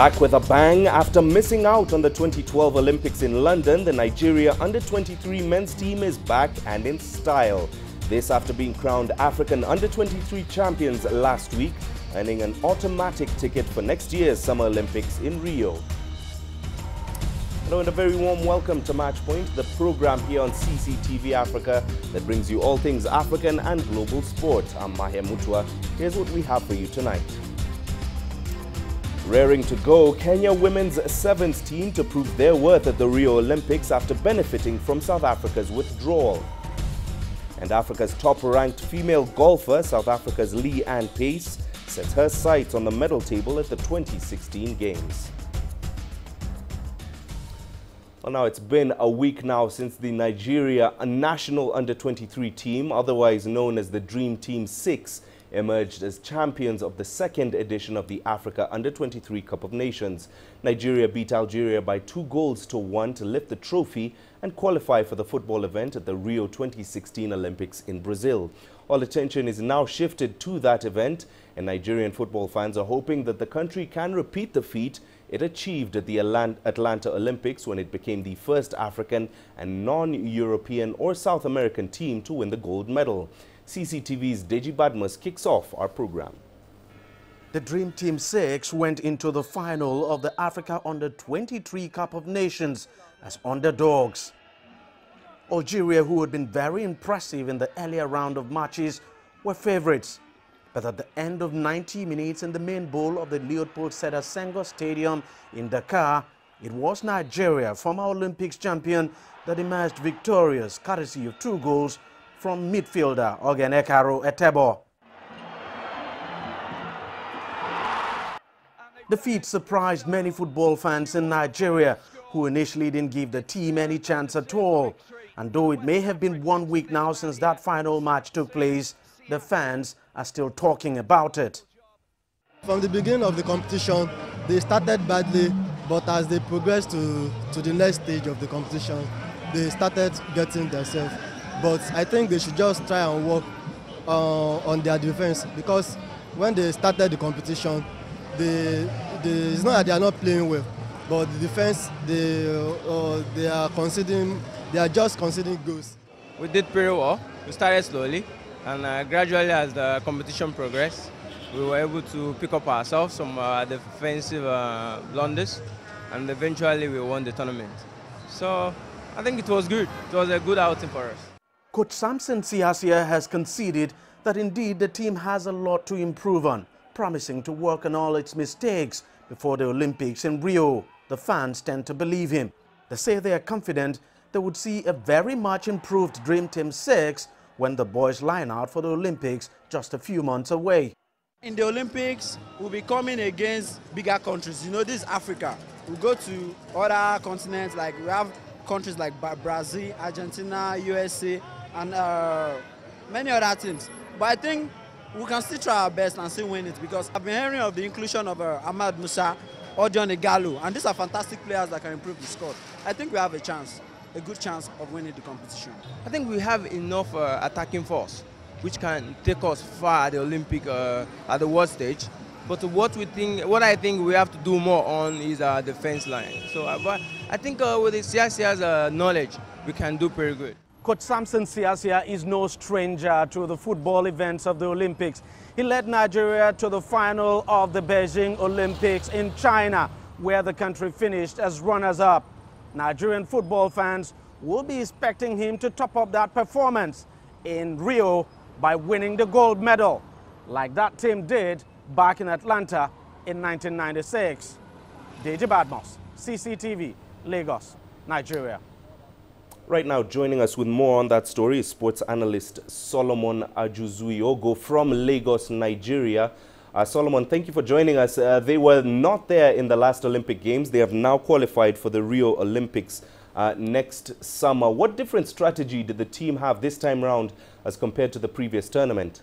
Back with a bang after missing out on the 2012 Olympics in London, the Nigeria under-23 men's team is back and in style. This after being crowned African under-23 champions last week, earning an automatic ticket for next year's Summer Olympics in Rio. Hello and a very warm welcome to Matchpoint, the program here on CCTV Africa that brings you all things African and global sport. I'm Mahia. Here's what we have for you tonight. Raring to go, Kenya women's sevens team to prove their worth at the Rio Olympics after benefiting from South Africa's withdrawal. And Africa's top-ranked female golfer, South Africa's Lee-Anne Pace, sets her sights on the medal table at the 2016 Games. Well, now it's been a week now since the Nigeria national under-23 team, otherwise known as the Dream Team 6, emerged as champions of the second edition of the Africa Under-23 Cup of Nations. Nigeria beat Algeria by two goals to one to lift the trophy and qualify for the football event at the Rio 2016 Olympics in Brazil. All attention is now shifted to that event and Nigerian football fans are hoping that the country can repeat the feat it achieved at the Atlanta Olympics when it became the first African and non-European or South American team to win the gold medal. CCTV's Deji Badmus kicks off our program. The Dream Team 6 went into the final of the Africa Under-23 Cup of Nations as underdogs. Algeria, who had been very impressive in the earlier round of matches, were favourites. But at the end of 90 minutes in the main bowl of the Leopold Sedar Senghor Stadium in Dakar, it was Nigeria, former Olympics champion, that emerged victorious courtesy of two goals from midfielder Ogenekaro Etebo. The feat surprised many football fans in Nigeria who initially didn't give the team any chance at all. And though it may have been one week now since that final match took place, the fans are still talking about it. From the beginning of the competition, they started badly, but as they progressed to, to the next stage of the competition, they started getting themselves but I think they should just try and work uh, on their defense because when they started the competition, they, they, it's not that they are not playing well, but the defense they uh, they are conceding they are just conceding goals. We did pretty well. We started slowly, and uh, gradually as the competition progressed, we were able to pick up ourselves some uh, defensive uh, blunders, and eventually we won the tournament. So I think it was good. It was a good outing for us. Coach Samson Siasia has conceded that indeed the team has a lot to improve on, promising to work on all its mistakes before the Olympics in Rio. The fans tend to believe him. They say they are confident they would see a very much improved Dream Team 6 when the boys line out for the Olympics just a few months away. In the Olympics, we'll be coming against bigger countries. You know, this is Africa. we we'll go to other continents, like we have countries like Brazil, Argentina, USA, and uh, many other teams. But I think we can still try our best and still win it because I've been hearing of the inclusion of uh, Ahmed Musa or Johnny Ighalo, and these are fantastic players that can improve the squad. I think we have a chance, a good chance of winning the competition. I think we have enough uh, attacking force which can take us far at the Olympic, uh, at the world stage. But what we think, what I think we have to do more on is our defense line. So, uh, but I think uh, with the Siasia's uh, knowledge, we can do pretty good. Coach Samson Siasia is no stranger to the football events of the Olympics. He led Nigeria to the final of the Beijing Olympics in China, where the country finished as runners-up. Nigerian football fans will be expecting him to top up that performance in Rio by winning the gold medal, like that team did back in Atlanta in 1996. Deji Badmus, CCTV, Lagos, Nigeria. Right now, joining us with more on that story is sports analyst Solomon Ajuzuiogo from Lagos, Nigeria. Uh, Solomon, thank you for joining us. Uh, they were not there in the last Olympic Games. They have now qualified for the Rio Olympics uh, next summer. What different strategy did the team have this time round as compared to the previous tournament?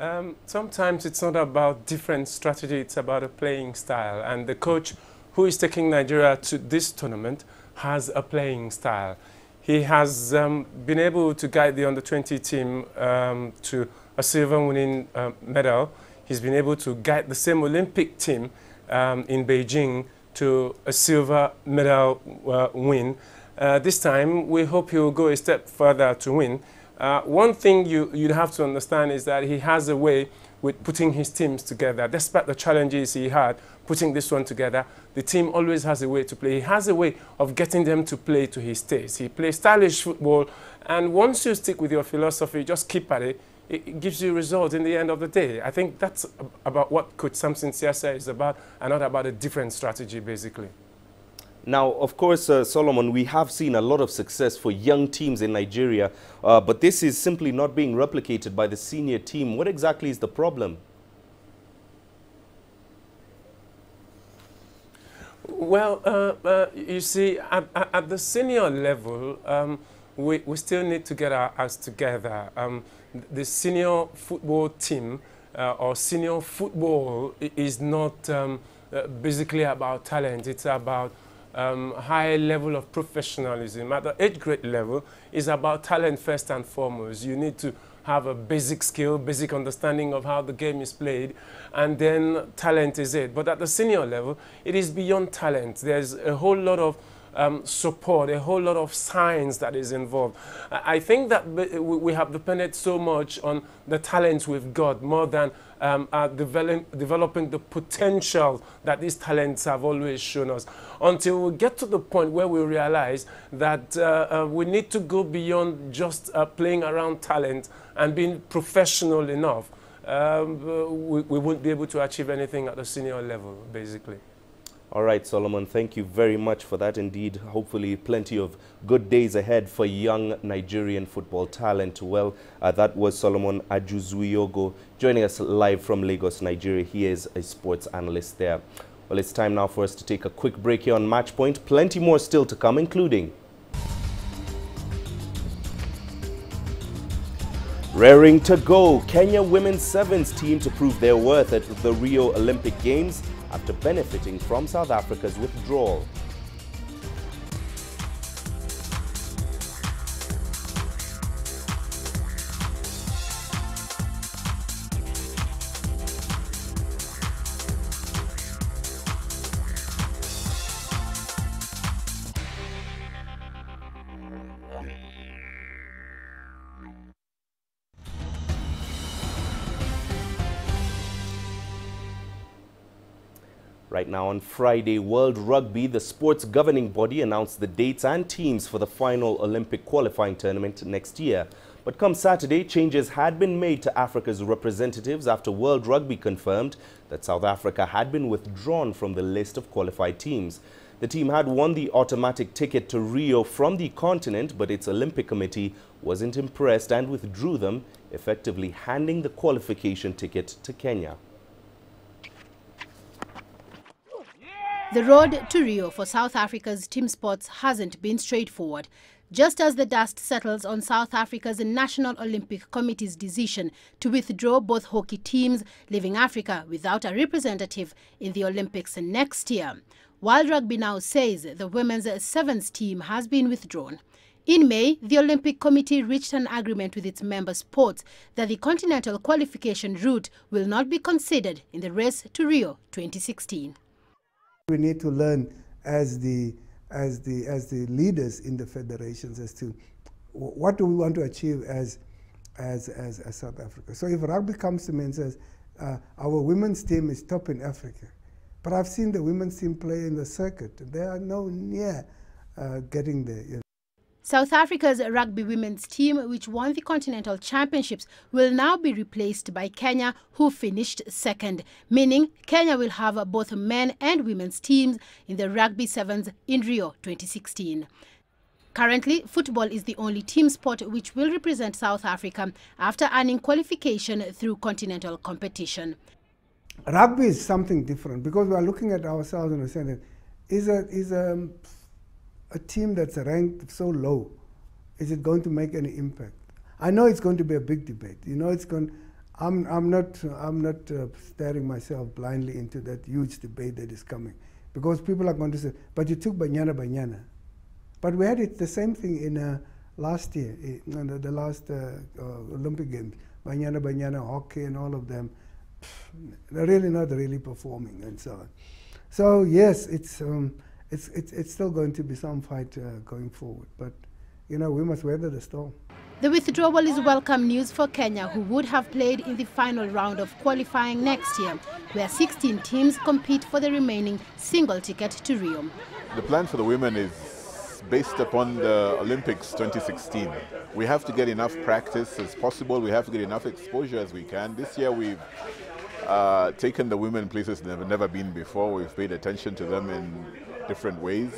Um, sometimes it's not about different strategy, it's about a playing style. And the coach who is taking Nigeria to this tournament, has a playing style. He has um, been able to guide the under-20 team um, to a silver winning uh, medal. He He's been able to guide the same Olympic team um, in Beijing to a silver medal uh, win. Uh, this time, we hope he'll go a step further to win. Uh, one thing you, you'd have to understand is that he has a way with putting his teams together. Despite the challenges he had putting this one together, the team always has a way to play. He has a way of getting them to play to his taste. He plays stylish football, and once you stick with your philosophy, just keep at it, it gives you results in the end of the day. I think that's about what Coach Samson Siasia is about, and not about a different strategy, basically. Now, of course, uh, Solomon, we have seen a lot of success for young teams in Nigeria, uh, but this is simply not being replicated by the senior team. What exactly is the problem? Well, uh, uh you see, at, at, the senior level, um, we, we still need to get our acts together. Um, the senior football team uh, or senior football is not um, uh, basically about talent. It's about um, high level of professionalism. At the eighth grade level, is about talent first and foremost. You need to have a basic skill, basic understanding of how the game is played, and then talent is it. But at the senior level, it is beyond talent. There's a whole lot of um, support, a whole lot of science that is involved. I think that we have depended so much on the talents we've got more than um, develop, developing the potential that these talents have always shown us. Until we get to the point where we realize that uh, uh, we need to go beyond just uh, playing around talent and being professional enough, um, we, we won't be able to achieve anything at the senior level, basically. All right, Solomon, thank you very much for that. Indeed, hopefully plenty of good days ahead for young Nigerian football talent. Well, uh, that was Solomon Ajuzuyogo joining us live from Lagos, Nigeria. He is a sports analyst there. Well, it's time now for us to take a quick break here on Matchpoint. Plenty more still to come, including Raring to go, Kenya women's sevens team to prove their worth at the Rio Olympic Games after benefiting from South Africa's withdrawal. Right now on Friday, World Rugby, the sports governing body announced the dates and teams for the final Olympic qualifying tournament next year. But come Saturday, changes had been made to Africa's representatives after World Rugby confirmed that South Africa had been withdrawn from the list of qualified teams. The team had won the automatic ticket to Rio from the continent, but its Olympic committee wasn't impressed and withdrew them, effectively handing the qualification ticket to Kenya. The road to Rio for South Africa's team sports hasn't been straightforward. Just as the dust settles on South Africa's National Olympic Committee's decision to withdraw both hockey teams, leaving Africa without a representative in the Olympics next year. World Rugby now says the women's sevens team has been withdrawn. In May, the Olympic Committee reached an agreement with its member sports that the continental qualification route will not be considered in the race to Rio 2016. We need to learn as the, as the, as the leaders in the federations as to what do we want to achieve as, as, as, as South Africa. So if rugby comes to me and says, uh, our women's team is top in Africa, but I've seen the women's team play in the circuit. They are no near uh, getting there. South Africa's rugby women's team, which won the Continental Championships, will now be replaced by Kenya, who finished second, meaning Kenya will have both men and women's teams in the Rugby Sevens in Rio 2016. Currently, football is the only team sport which will represent South Africa after earning qualification through continental competition. Rugby is something different because we are looking at ourselves and saying, is a, is a a team that's ranked so low, is it going to make any impact? I know it's going to be a big debate. You know, it's going. I'm, I'm not, I'm not uh, staring myself blindly into that huge debate that is coming, because people are going to say, "But you took Banyana Banyana," but we had it the same thing in uh, last year, in the, the last uh, uh, Olympic Games. Banyana Banyana hockey and all of them. they're really not really performing and so on. So yes, it's um, it's, it's it's still going to be some fight uh, going forward, but you know we must weather the storm. The withdrawal is welcome news for Kenya, who would have played in the final round of qualifying next year, where 16 teams compete for the remaining single ticket to Rio. The plan for the women is based upon the Olympics 2016. We have to get enough practice as possible. We have to get enough exposure as we can. This year we've uh, taken the women places they've never been before. We've paid attention to them in different ways.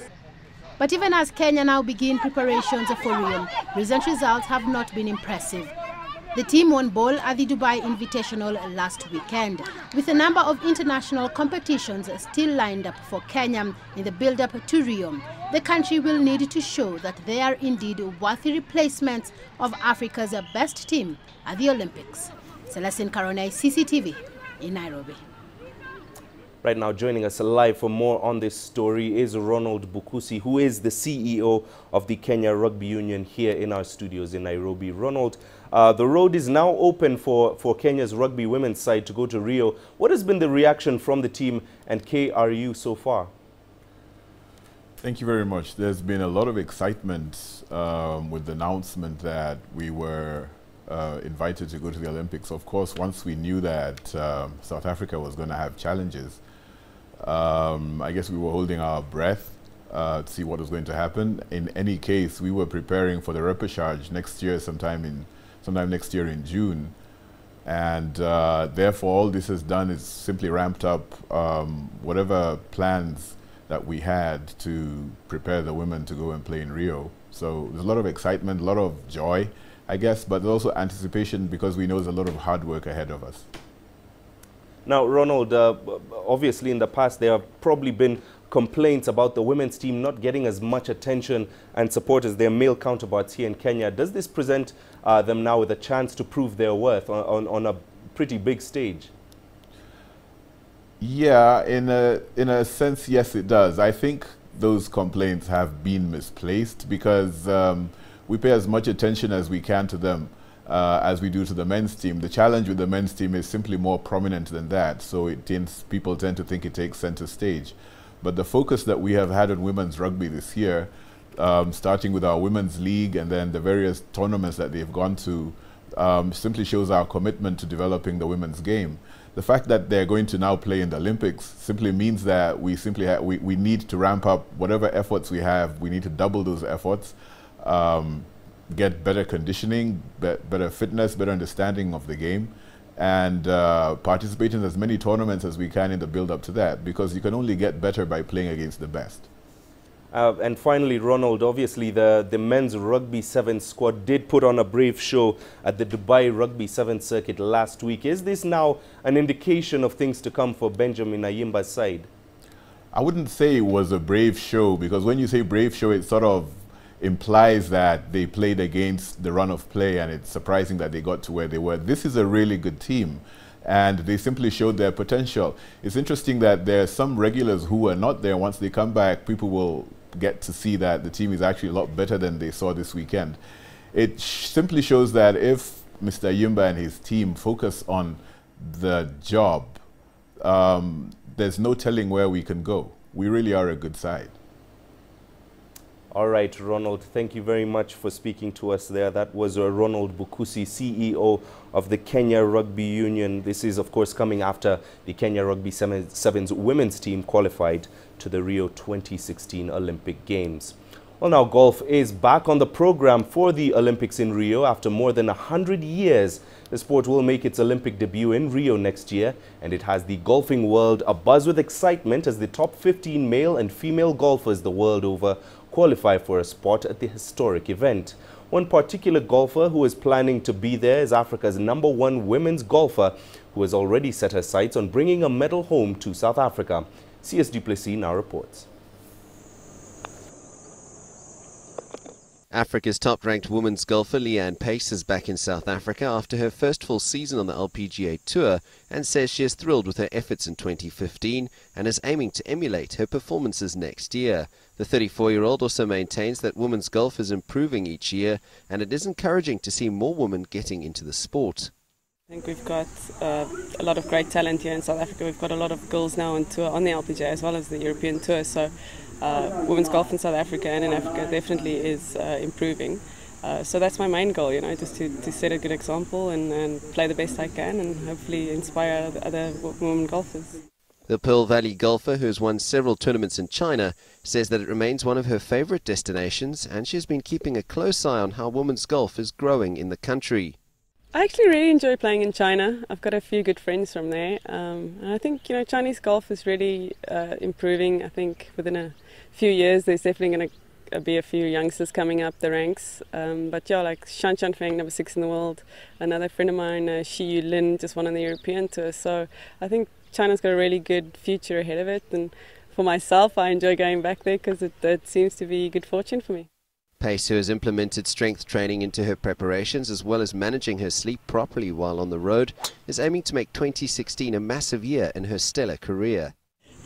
But even as Kenya now begin preparations for Rio, recent results have not been impressive. The team won ball at the Dubai Invitational last weekend, with a number of international competitions still lined up for Kenya in the build-up to Rio. The country will need to show that they are indeed worthy replacements of Africa's best team at the Olympics. Celestine Karonai, CCTV, in Nairobi. Right now, joining us live for more on this story is Ronald Bukusi, who is the CEO of the Kenya Rugby Union here in our studios in Nairobi. Ronald, uh, the road is now open for, for Kenya's rugby women's side to go to Rio. What has been the reaction from the team and KRU so far? Thank you very much. There's been a lot of excitement um, with the announcement that we were uh, invited to go to the Olympics. Of course, once we knew that um, South Africa was going to have challenges, um, I guess we were holding our breath uh, to see what was going to happen. In any case, we were preparing for the repechage next year, sometime in sometime next year in June, and uh, therefore all this has done is simply ramped up um, whatever plans that we had to prepare the women to go and play in Rio. So there's a lot of excitement, a lot of joy, I guess, but also anticipation because we know there's a lot of hard work ahead of us. Now, Ronald, uh, obviously in the past there have probably been complaints about the women's team not getting as much attention and support as their male counterparts here in Kenya. Does this present uh, them now with a chance to prove their worth on, on, on a pretty big stage? Yeah, in a, in a sense, yes, it does. I think those complaints have been misplaced because um, we pay as much attention as we can to them uh, as we do to the men's team. The challenge with the men's team is simply more prominent than that, so it tends, people tend to think it takes center stage. But the focus that we have had on women's rugby this year, um, starting with our women's league and then the various tournaments that they've gone to, um, simply shows our commitment to developing the women's game. The fact that they're going to now play in the Olympics simply means that we simply we, we need to ramp up whatever efforts we have. We need to double those efforts. Um, get better conditioning, be better fitness, better understanding of the game, and uh, participate in as many tournaments as we can in the build up to that because you can only get better by playing against the best. Uh, and finally, Ronald, obviously the, the men's rugby 7 squad did put on a brave show at the Dubai Rugby 7 circuit last week. Is this now an indication of things to come for Benjamin Ayimba's side? I wouldn't say it was a brave show because when you say brave show, it sort of implies that they played against the run of play and it's surprising that they got to where they were. This is a really good team and they simply showed their potential. It's interesting that there are some regulars who are not there. Once they come back, people will get to see that the team is actually a lot better than they saw this weekend. It sh simply shows that if Mr. Ayimba and his team focus on the job, um, there's no telling where we can go. We really are a good side. All right, Ronald, thank you very much for speaking to us there. That was uh, Ronald Bukusi, CEO of the Kenya Rugby Union. This is, of course, coming after the Kenya Rugby Sevens women's team qualified to the Rio 2016 Olympic Games. Well, now golf is back on the program for the Olympics in Rio. After more than 100 years, the sport will make its Olympic debut in Rio next year, and it has the golfing world abuzz with excitement as the top 15 male and female golfers the world over qualify for a spot at the historic event. One particular golfer who is planning to be there is Africa's number one women's golfer who has already set her sights on bringing a medal home to South Africa. CS Duplessis now reports. Africa's top-ranked women's golfer Lee-Anne Pace is back in South Africa after her first full season on the LPGA Tour and says she is thrilled with her efforts in 2015 and is aiming to emulate her performances next year. The 34-year-old also maintains that women's golf is improving each year and it is encouraging to see more women getting into the sport. I think we've got uh, a lot of great talent here in South Africa. We've got a lot of girls now on tour on the LPGA as well as the European tour. So, uh, women's golf in South Africa and in Africa definitely is uh, improving. Uh, so that's my main goal, you know, just to, to set a good example and, and play the best I can and hopefully inspire other women golfers. The Pearl Valley golfer, who has won several tournaments in China, says that it remains one of her favourite destinations and she's been keeping a close eye on how women's golf is growing in the country. I actually really enjoy playing in China. I've got a few good friends from there. Um, and I think, you know, Chinese golf is really uh, improving. I think within a few years there's definitely going to uh, be a few youngsters coming up the ranks. Um, but yeah, like Shan Shan Feng, number six in the world. Another friend of mine, uh, Shi Yu Lin, just won on the European tour. So I think China's got a really good future ahead of it. And for myself, I enjoy going back there because it, it seems to be good fortune for me. Pace, who has implemented strength training into her preparations as well as managing her sleep properly while on the road, is aiming to make 2016 a massive year in her stellar career.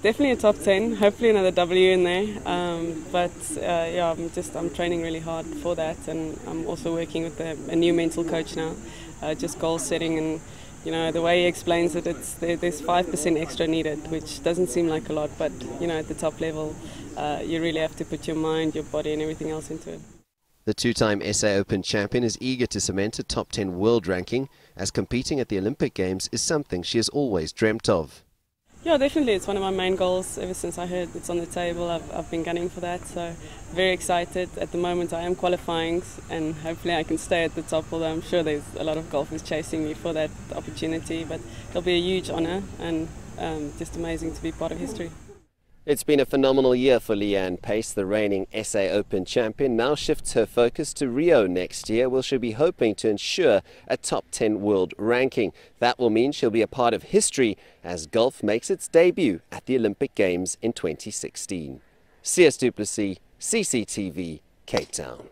Definitely a top 10, hopefully another W in there. Um, but uh, yeah, I'm just I'm training really hard for that, and I'm also working with a, a new mental coach now, uh, just goal setting and. You know the way he explains it, it's there, there's five percent extra needed, which doesn't seem like a lot, but you know at the top level, uh, you really have to put your mind, your body, and everything else into it. The two-time SA Open champion is eager to cement a top 10 world ranking, as competing at the Olympic Games is something she has always dreamt of. Yeah, definitely. It's one of my main goals ever since I heard it's on the table. I've, I've been gunning for that, so very excited. At the moment, I am qualifying, and hopefully, I can stay at the top. Although I'm sure there's a lot of golfers chasing me for that opportunity, but it'll be a huge honour and um, just amazing to be part of history. It's been a phenomenal year for Lee-Anne Pace, the reigning SA Open champion. Now shifts her focus to Rio next year, where she'll be hoping to ensure a top 10 world ranking. That will mean she'll be a part of history as golf makes its debut at the Olympic Games in 2016. CS Duplessis, CCTV, Cape Town.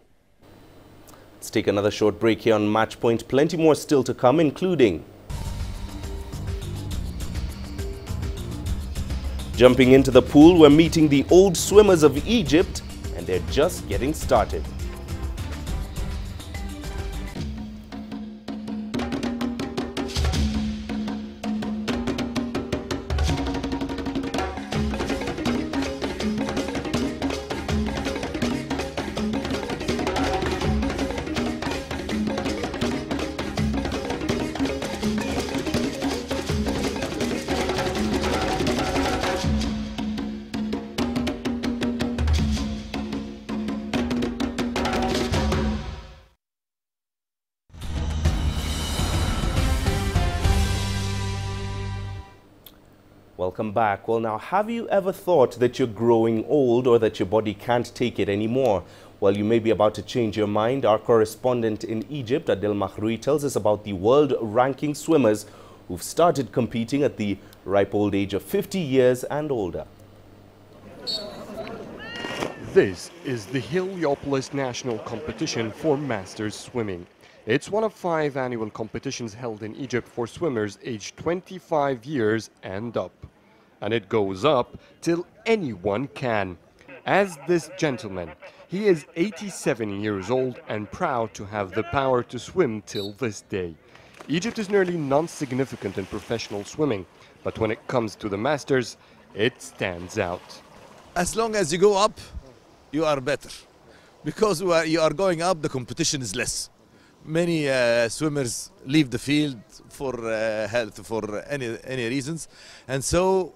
Let's take another short break here on Matchpoint. Plenty more still to come, including Jumping into the pool, we're meeting the old swimmers of Egypt, and they're just getting started. Welcome back. Well, now, have you ever thought that you're growing old or that your body can't take it anymore? Well, you may be about to change your mind. Our correspondent in Egypt, Adel Mahroui, tells us about the world ranking swimmers who've started competing at the ripe old age of 50 years and older. This is the Heliopolis National Competition for Masters Swimming. It's one of five annual competitions held in Egypt for swimmers aged 25 years and up. And it goes up till anyone can. As this gentleman, he is 87 years old and proud to have the power to swim till this day. Egypt is nearly non-significant in professional swimming, but when it comes to the Masters, it stands out. As long as you go up, you are better. Because you are going up, the competition is less many uh, swimmers leave the field for uh, health for any any reasons and so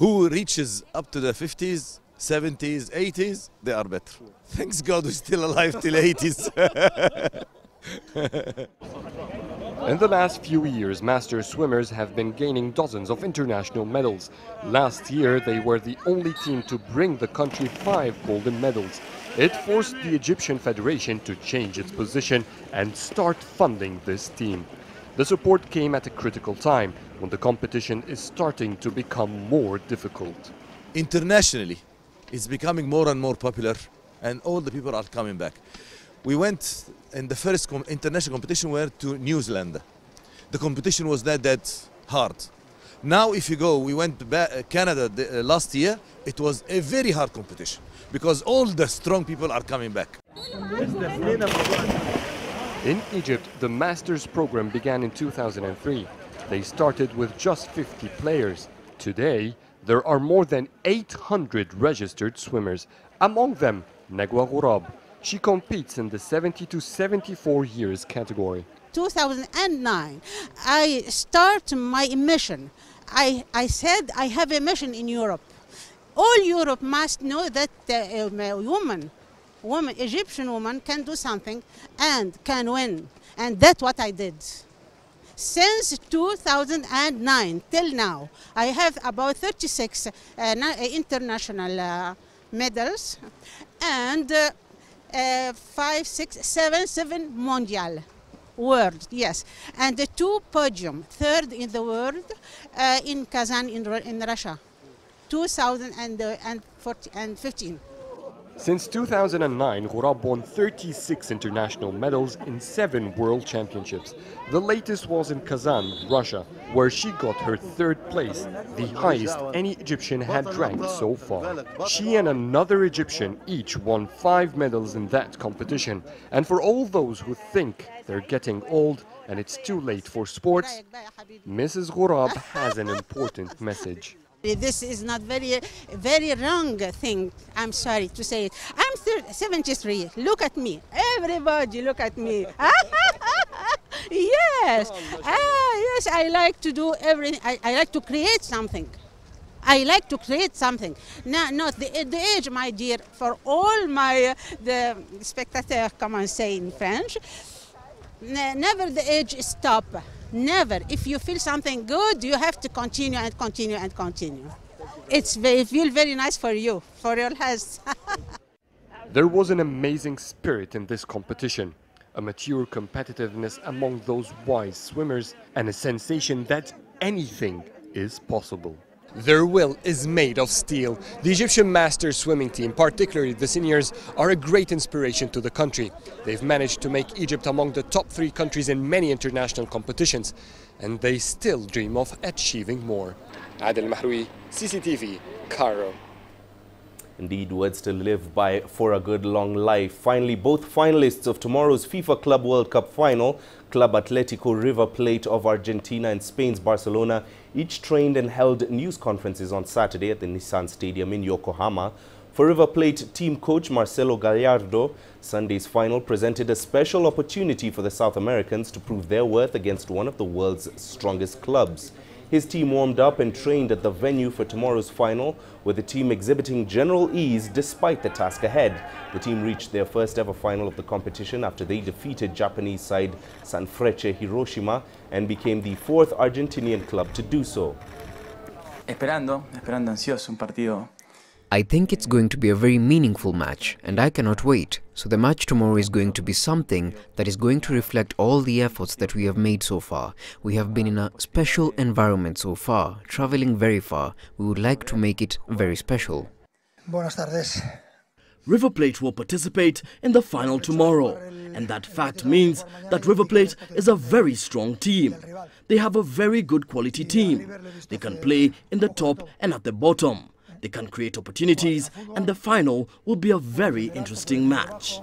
who reaches up to the 50s 70s 80s they are better thanks god we're still alive till 80s In the last few years, master swimmers have been gaining dozens of international medals. Last year, they were the only team to bring the country five golden medals. It forced the Egyptian Federation to change its position and start funding this team. The support came at a critical time when the competition is starting to become more difficult. Internationally, it's becoming more and more popular and all the people are coming back. We went in the first com international competition were to New Zealand. The competition was not that hard. Now if you go, we went back uh, Canada the, uh, last year, it was a very hard competition because all the strong people are coming back. In Egypt, the Masters program began in 2003. They started with just 50 players. Today, there are more than 800 registered swimmers, among them Negwa Ghurab. She competes in the 70 to 74 years category. 2009, I start my mission. I, I said I have a mission in Europe. All Europe must know that uh, a woman, woman, Egyptian woman can do something and can win. And that's what I did. Since 2009 till now, I have about 36 uh, uh, international uh, medals and uh, five, six, seven, seven mondial world, yes. And the two podium, third in the world uh, in Kazan in, in Russia, 2015. Since 2009, Ghurab won 36 international medals in seven world championships. The latest was in Kazan, Russia, where she got her third place, the highest any Egyptian had ranked so far. She and another Egyptian each won five medals in that competition. And for all those who think they're getting old and it's too late for sports, Mrs. Ghurab has an important message. This is not very, very wrong thing. I'm sorry to say it. I'm 73. Look at me. Everybody, look at me. yes. Ah, yes, I like to do everything. I, I like to create something. I like to create something. No, not the, the age, my dear, for all my uh, the spectators, come and say in French. Never the age stop. Never. If you feel something good, you have to continue and continue and continue. It's very, feel very nice for you, for your health. there was an amazing spirit in this competition, a mature competitiveness among those wise swimmers, and a sensation that anything is possible. Their will is made of steel. The Egyptian master swimming team, particularly the seniors, are a great inspiration to the country. They've managed to make Egypt among the top three countries in many international competitions, and they still dream of achieving more. Adel Mahroui, CCTV, Cairo. Indeed, words to live by for a good long life. Finally, both finalists of tomorrow's FIFA Club World Cup final, Club Atletico River Plate of Argentina and Spain's Barcelona, each trained and held news conferences on Saturday at the Nissan Stadium in Yokohama. For River Plate team coach Marcelo Gallardo, Sunday's final presented a special opportunity for the South Americans to prove their worth against one of the world's strongest clubs. His team warmed up and trained at the venue for tomorrow's final, with the team exhibiting general ease despite the task ahead. The team reached their first ever final of the competition after they defeated Japanese side Sanfrecce Hiroshima and became the fourth Argentinian club to do so. Esperando, esperando ansioso un partido I think it's going to be a very meaningful match and I cannot wait. So the match tomorrow is going to be something that is going to reflect all the efforts that we have made so far. We have been in a special environment so far, traveling very far. We would like to make it very special. Buenas tardes. River Plate will participate in the final tomorrow. And that fact means that River Plate is a very strong team. They have a very good quality team. They can play in the top and at the bottom. They can create opportunities and the final will be a very interesting match.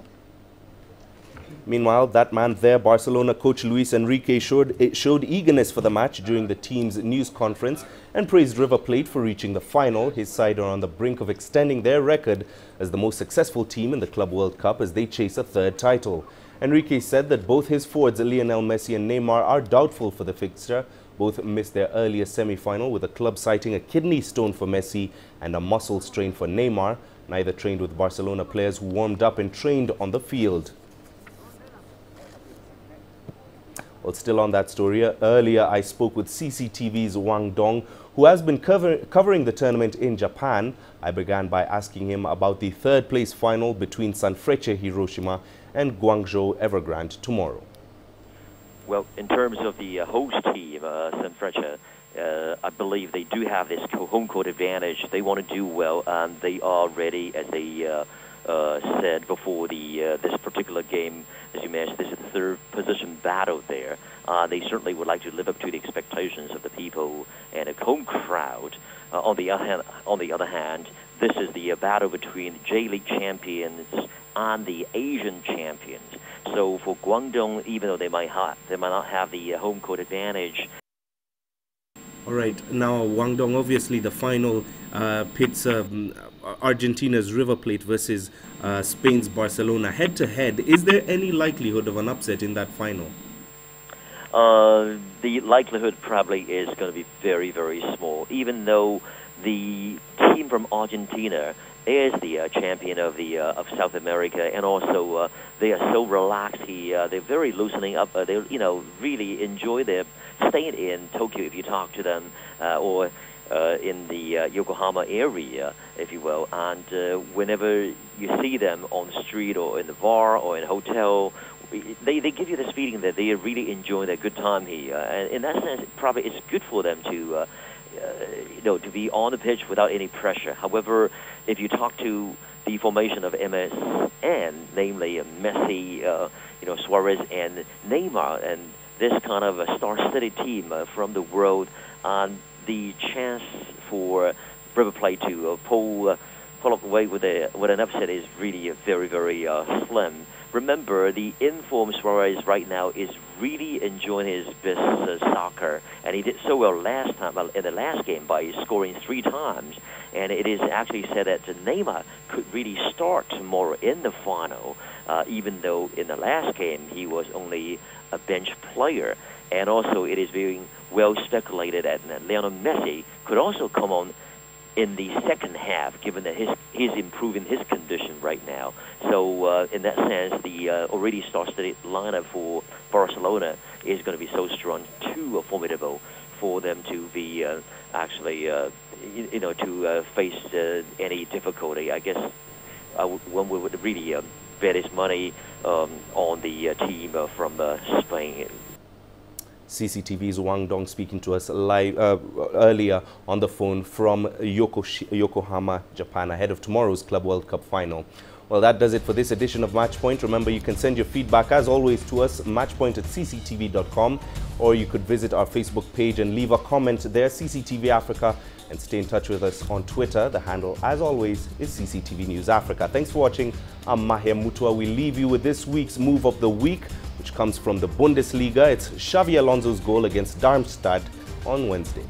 Meanwhile, that man there, Barcelona coach Luis Enrique, showed, eh, showed eagerness for the match during the team's news conference and praised River Plate for reaching the final. His side are on the brink of extending their record as the most successful team in the Club World Cup as they chase a third title. Enrique said that both his forwards, Lionel Messi and Neymar, are doubtful for the fixture, both missed their earlier semi-final with the club citing a kidney stone for Messi and a muscle strain for Neymar. Neither trained with Barcelona players who warmed up and trained on the field. Well, still on that story, earlier I spoke with CCTV's Wang Dong, who has been cover covering the tournament in Japan. I began by asking him about the third place final between Sanfrecce Hiroshima and Guangzhou Evergrande tomorrow. Well, in terms of the uh, host team, uh, Sanfrecce, uh, I believe they do have this home court advantage. They want to do well, and they are ready, as they uh, uh, said before the uh, this particular game. As you mentioned, this is the third position battle there. Uh, they certainly would like to live up to the expectations of the people and a home crowd. On the other hand, on the other hand, this is the battle between J League champions and the Asian champions. So for Guangzhou, even though they might ha- they might not have the uh, home court advantage, All right, now Wang Dong, obviously the final uh, pits um, Argentina's River Plate versus uh, Spain's Barcelona head to head. Is there any likelihood of an upset in that final? uh, the likelihood probably is going to be very, very small, even though the team from Argentina is the uh, champion of the uh, of South America, and also uh, they are so relaxed. He, uh, they're very loosening up. Uh, they, you know, really enjoy their staying in Tokyo. If you talk to them, uh, or uh, in the uh, Yokohama area, if you will, and uh, whenever you see them on the street or in the bar or in a hotel, they, they give you this feeling that they are really enjoying their good time here. And in that sense, probably it's good for them to, uh, you know, to be on the pitch without any pressure. However, if you talk to the formation of MSN, namely uh, Messi, uh, you know, Suarez and Neymar, and this kind of a star-studded team uh, from the world, and the chance for River Plate to uh, pull uh, pull up away with a with an upset is really very very uh, slim. Remember, the informed Suarez right now is really enjoying his best uh, soccer, and he did so well last time in the last game by scoring three times. And it is actually said that Neymar could really start tomorrow in the final, uh, even though in the last game he was only a bench player. And also, it is being well speculated that Lionel Messi could also come on in the second half, given that his he's improving his condition right now. So uh, in that sense, the uh, already star-studded lineup for Barcelona is going to be so strong, too formidable for them to be uh, actually, uh, you, you know, to uh, face uh, any difficulty. I guess uh, one would really bet his money um, on the team from Spain. CCTV's Wang Dong speaking to us live uh, earlier on the phone from Yokoshi Yokohama, Japan, ahead of tomorrow's Club World Cup final. Well, that does it for this edition of Matchpoint. Remember, you can send your feedback, as always, to us, matchpoint at cctv.com, or you could visit our Facebook page and leave a comment there, CCTV Africa, and stay in touch with us on Twitter. The handle, as always, is CCTV News Africa. Thanks for watching. I'm Mahia Mutua. We leave you with this week's move of the week, which comes from the Bundesliga. It's Xabi Alonso's goal against Darmstadt on Wednesday.